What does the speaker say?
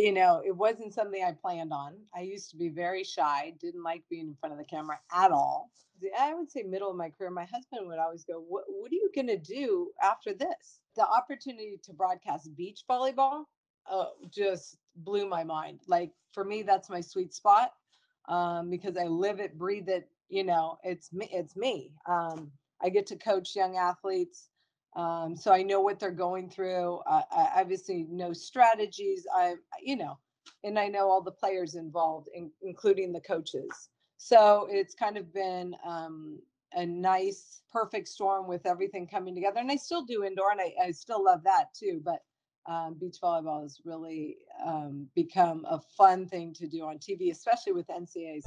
you know, it wasn't something I planned on. I used to be very shy, didn't like being in front of the camera at all. I would say middle of my career, my husband would always go, What, what are you going to do after this? The opportunity to broadcast beach volleyball uh, just blew my mind. Like for me, that's my sweet spot um, because I live it, breathe it. You know, it's me. It's me. Um, I get to coach young athletes. Um, so I know what they're going through. Uh, I obviously know strategies. I, you know, and I know all the players involved, in, including the coaches. So it's kind of been um, a nice, perfect storm with everything coming together. And I still do indoor, and I, I still love that too. But um, beach volleyball has really um, become a fun thing to do on TV, especially with NCAAs.